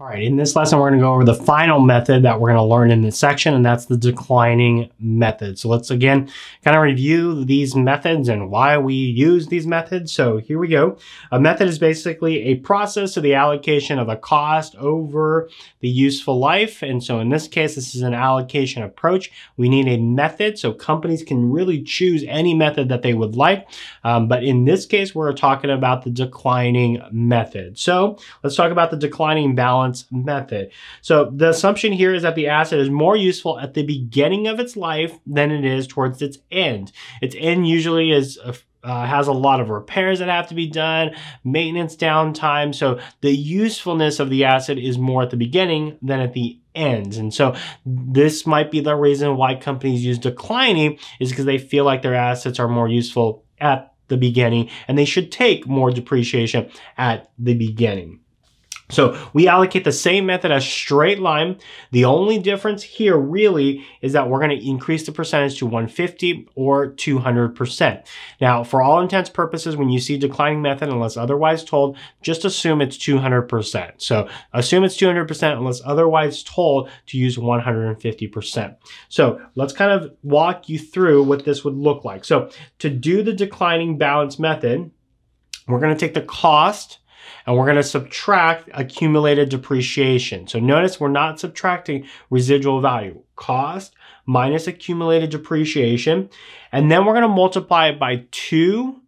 All right, in this lesson, we're going to go over the final method that we're going to learn in this section, and that's the declining method. So let's again kind of review these methods and why we use these methods. So here we go. A method is basically a process of the allocation of a cost over the useful life. And so in this case, this is an allocation approach. We need a method, so companies can really choose any method that they would like. Um, but in this case, we're talking about the declining method. So let's talk about the declining balance balance method. So the assumption here is that the asset is more useful at the beginning of its life than it is towards its end. Its end usually is uh, has a lot of repairs that have to be done, maintenance downtime. So the usefulness of the asset is more at the beginning than at the end. And so this might be the reason why companies use declining is because they feel like their assets are more useful at the beginning and they should take more depreciation at the beginning. So we allocate the same method as straight line. The only difference here really is that we're going to increase the percentage to 150 or 200%. Now, for all intents purposes, when you see declining method, unless otherwise told, just assume it's 200%. So assume it's 200% unless otherwise told to use 150%. So let's kind of walk you through what this would look like. So to do the declining balance method, we're going to take the cost and we're going to subtract accumulated depreciation. So notice we're not subtracting residual value. Cost minus accumulated depreciation. And then we're going to multiply it by 2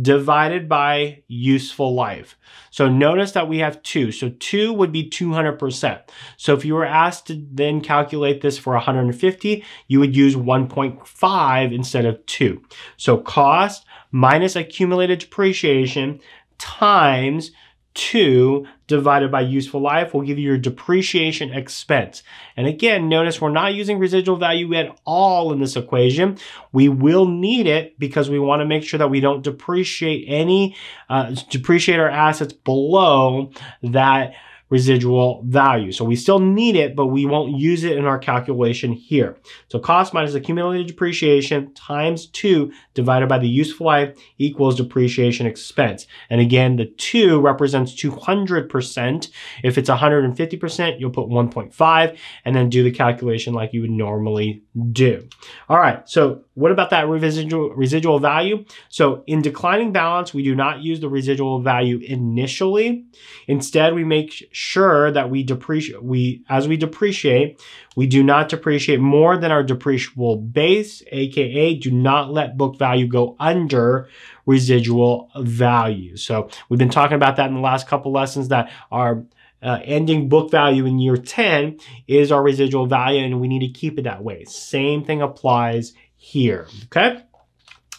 divided by useful life. So notice that we have 2. So 2 would be 200%. So if you were asked to then calculate this for 150, you would use 1.5 instead of 2. So cost minus accumulated depreciation times 2 divided by useful life will give you your depreciation expense. And again, notice we're not using residual value at all in this equation. We will need it because we want to make sure that we don't depreciate any, uh, depreciate our assets below that residual value. So we still need it, but we won't use it in our calculation here. So cost minus accumulated depreciation times 2 divided by the useful life equals depreciation expense. And again, the 2 represents 200%. If it's 150%, you'll put 1.5 and then do the calculation like you would normally do. All right, so what about that residual, residual value? So in declining balance, we do not use the residual value initially. Instead, we make sure that we depreciate, we, as we depreciate, we do not depreciate more than our depreciable base, AKA do not let book value go under residual value. So we've been talking about that in the last couple lessons that our uh, ending book value in year 10 is our residual value and we need to keep it that way. Same thing applies here, okay?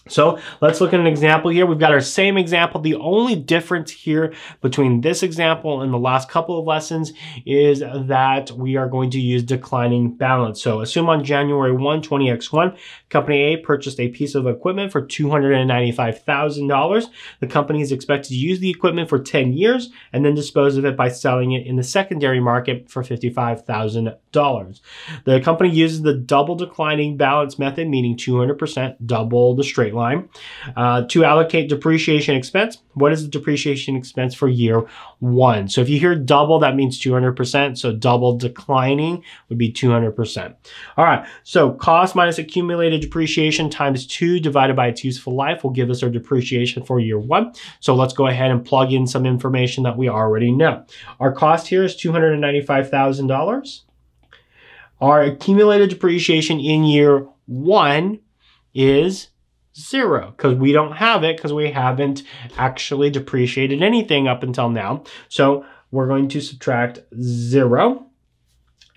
So let's look at an example here. We've got our same example. The only difference here between this example and the last couple of lessons is that we are going to use declining balance. So assume on January 1, 20X1, company A purchased a piece of equipment for $295,000. The company is expected to use the equipment for 10 years and then dispose of it by selling it in the secondary market for $55,000. The company uses the double declining balance method, meaning 200% double the straight line. Uh, to allocate depreciation expense, what is the depreciation expense for year one? So if you hear double, that means 200%. So double declining would be 200%. All right, so cost minus accumulated depreciation times two divided by its useful life will give us our depreciation for year one. So let's go ahead and plug in some information that we already know. Our cost here is $295,000. Our accumulated depreciation in year one is zero because we don't have it because we haven't actually depreciated anything up until now. So we're going to subtract zero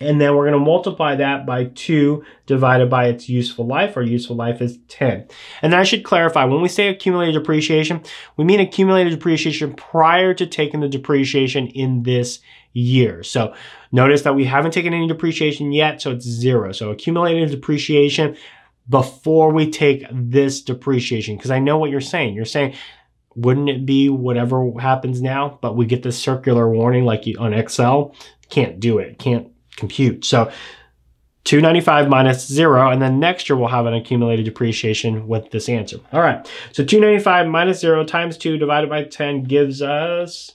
and then we're going to multiply that by 2 divided by its useful life. Our useful life is 10. And I should clarify, when we say accumulated depreciation, we mean accumulated depreciation prior to taking the depreciation in this year. So notice that we haven't taken any depreciation yet, so it's zero. So accumulated depreciation before we take this depreciation? Because I know what you're saying. You're saying, wouldn't it be whatever happens now, but we get this circular warning like on Excel? Can't do it, can't compute. So 295 minus zero, and then next year we'll have an accumulated depreciation with this answer. All right, so 295 minus zero times two divided by 10 gives us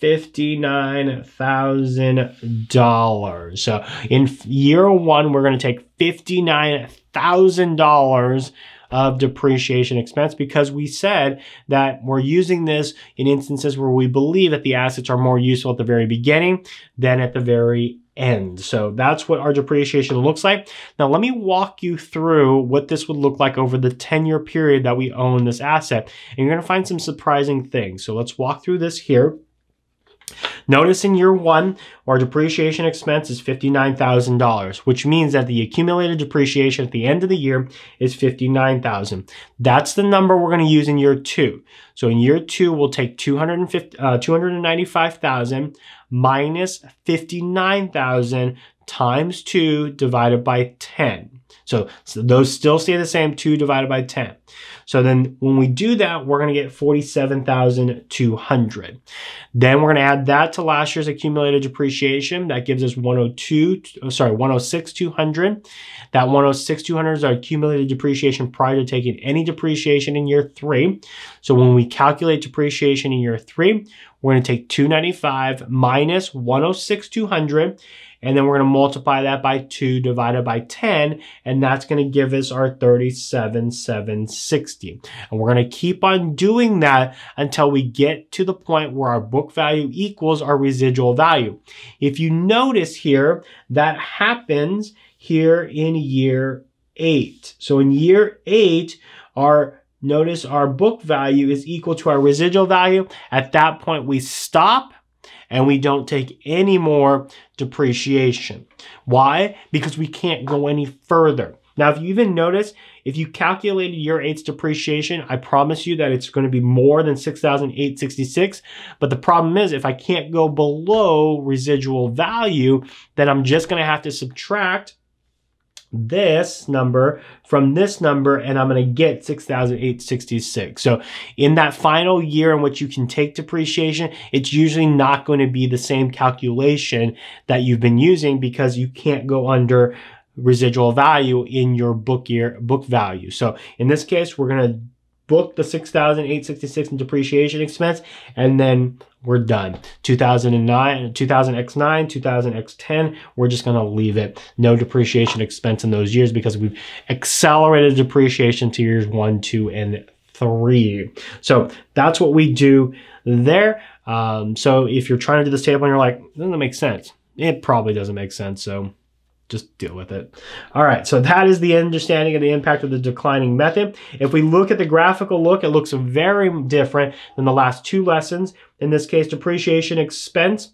$59,000. So in year one, we're going to take $59,000 of depreciation expense because we said that we're using this in instances where we believe that the assets are more useful at the very beginning than at the very end. So that's what our depreciation looks like. Now let me walk you through what this would look like over the 10 year period that we own this asset. And you're gonna find some surprising things. So let's walk through this here. Notice in year one, our depreciation expense is $59,000, which means that the accumulated depreciation at the end of the year is 59,000. That's the number we're going to use in year two. So in year two, we'll take 250, uh, 295,000 minus 59,000 times 2 divided by 10. So, so, those still stay the same, 2 divided by 10. So then when we do that, we're going to get 47,200. Then we're going to add that to last year's accumulated depreciation. That gives us 102, uh, sorry, 106,200. That 106,200 is our accumulated depreciation prior to taking any depreciation in year three. So when we calculate depreciation in year three, we're going to take 295 minus 106,200 and then we're going to multiply that by 2 divided by 10, and that's going to give us our 37,760. And we're going to keep on doing that until we get to the point where our book value equals our residual value. If you notice here, that happens here in year 8. So in year 8, our Notice our book value is equal to our residual value. At that point, we stop and we don't take any more depreciation. Why? Because we can't go any further. Now, if you even notice, if you calculated year eight's depreciation, I promise you that it's going to be more than 6,866. But the problem is if I can't go below residual value, then I'm just going to have to subtract this number from this number and I'm going to get 6,866. So in that final year in which you can take depreciation, it's usually not going to be the same calculation that you've been using because you can't go under residual value in your book year book value. So in this case, we're going to book the 6,866 in depreciation expense, and then we're done. 2009, 2000X9, 2000X10, we're just gonna leave it. No depreciation expense in those years because we've accelerated depreciation to years one, two, and three. So that's what we do there. Um, so if you're trying to do this table and you're like, doesn't that make sense. It probably doesn't make sense. So just deal with it. All right, so that is the understanding of the impact of the declining method. If we look at the graphical look, it looks very different than the last two lessons. In this case, depreciation expense,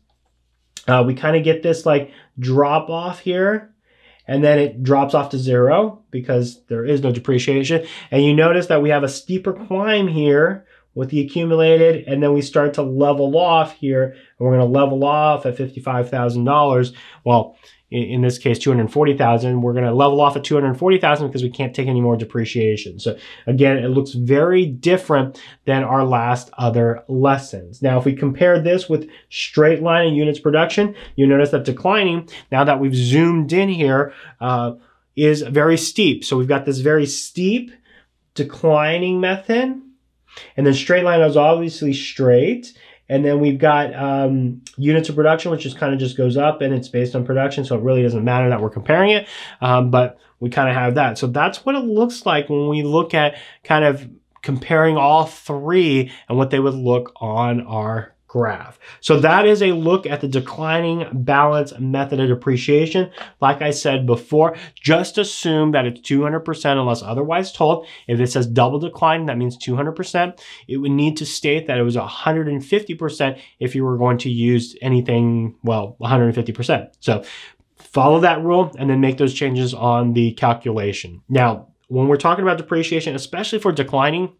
uh, we kind of get this like drop off here and then it drops off to zero because there is no depreciation. And you notice that we have a steeper climb here with the accumulated, and then we start to level off here, and we're going to level off at $55,000. Well, in this case 240,000 we're going to level off at 240,000 because we can't take any more depreciation. So again it looks very different than our last other lessons. Now if we compare this with straight line and units production you notice that declining now that we've zoomed in here uh, is very steep. So we've got this very steep declining method and then straight line is obviously straight and then we've got um, units of production, which just kind of just goes up and it's based on production. So it really doesn't matter that we're comparing it. Um, but we kind of have that. So that's what it looks like when we look at kind of comparing all three and what they would look on our graph. So that is a look at the declining balance method of depreciation. Like I said before, just assume that it's 200% unless otherwise told. If it says double decline, that means 200%. It would need to state that it was 150% if you were going to use anything, well, 150%. So follow that rule and then make those changes on the calculation. Now, when we're talking about depreciation, especially for declining,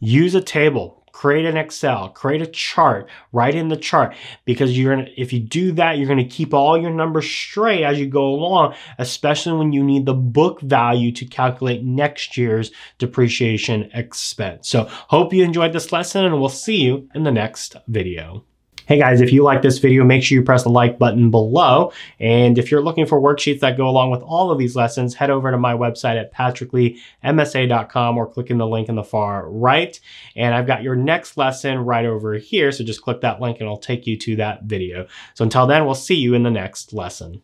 use a table create an Excel, create a chart, write in the chart because you're gonna, if you do that, you're gonna keep all your numbers straight as you go along, especially when you need the book value to calculate next year's depreciation expense. So hope you enjoyed this lesson and we'll see you in the next video. Hey guys, if you like this video, make sure you press the like button below. And if you're looking for worksheets that go along with all of these lessons, head over to my website at patrickleemsa.com or clicking the link in the far right. And I've got your next lesson right over here. So just click that link and it'll take you to that video. So until then, we'll see you in the next lesson.